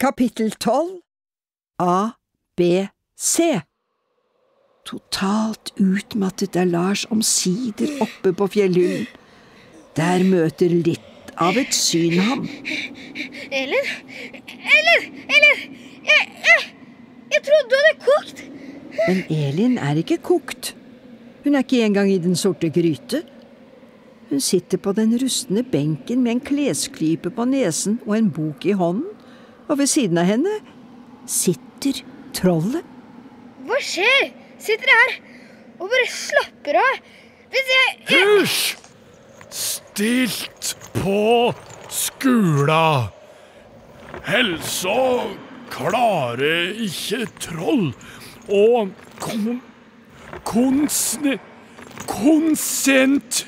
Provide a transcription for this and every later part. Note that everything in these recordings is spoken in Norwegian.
Kapittel 12 A, B, C Totalt utmattet er Lars omsider oppe på fjellhyllen. Der møter litt av et syn ham. Eller Eller Eller Jeg, jeg, jeg trodde du hadde kokt! Men Elin er ikke kokt. Hun er ikke engang i den sorte gryte. Hun sitter på den rustne benken med en klesklype på nesen og en bok i hånden, og ved siden av henne sitter trollet. Hva skjer? Sitter her og bare slapper av. Hvis jeg, jeg Hysj! Stilt på skula. Helsa klarer ikke troll og kon... konsne... konsentr...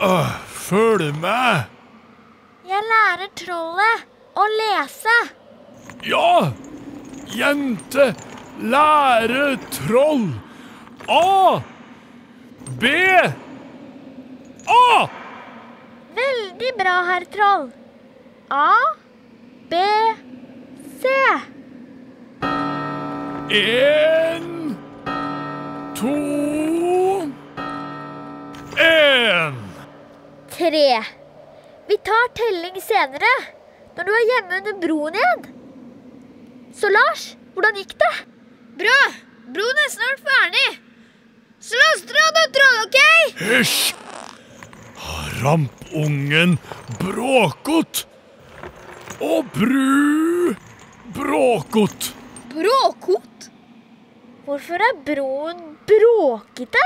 Øh, Følg med. Jeg lærer trollet å lese. Ja, jente, lære troll. A. B. A. Veldig bra, herr troll. A, B, C. En, to, en. Tre. Vi tar telling senere, når du er hjemme under broen igjen. Så Lars, hvordan gikk det? Bra. Broen er snart ferdig. Så la oss dra da, troll, OK? Hysj! Rampungen bråkot. Og bru bråkot. Bråkot? Hvorfor er broen bråkete?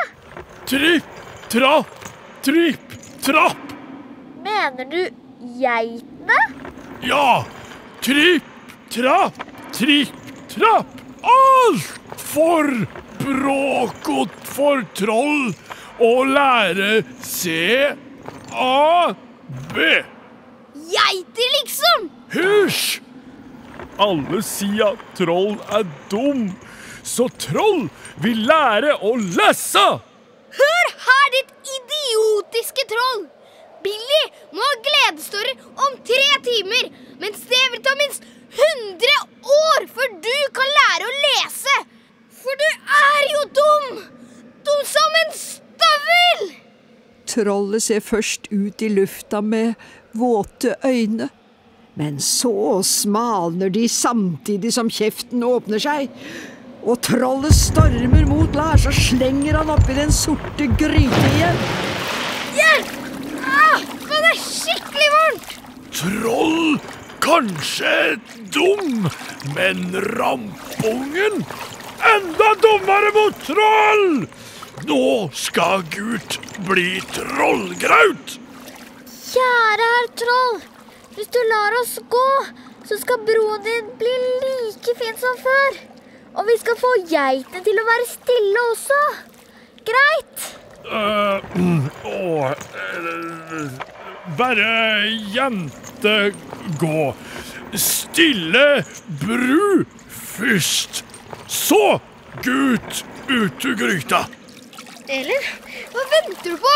Tripp, trapp, tripp, trapp. Mener du geitene? Ja! Tripp, trapp, tripp, trapp. Altfor bråkot for troll å lære C, A, B. Geiter, liksom! Hysj! Alle sier at troll er dum, så troll vil lære å lese. Hør her, ditt idiotiske troll! Billy må ha gledestårer om tre timer, mens det vil ta minst 100 år før du kan lære å lese! For du er jo dum! Dum som en stavl! Trollet ser først ut i lufta med våte øyne. Men så smalner de samtidig som kjeften åpner seg. Og trollet stormer mot Lars og slenger han oppi den sorte gryta igjen. Hjelp! Ah, men det er skikkelig varmt! Troll kanskje dum, men rampungen enda dummere mot troll! Nå skal gutt bli trollgraut. Kjære herr troll, hvis du lar oss gå, så skal broen din bli like fin som før. Og vi skal få geitene til å være stille også. Greit? Eh, å, eh, bare jente gå. Stille bru først. Så gutt, ut du gryta. Elin, hva venter du på?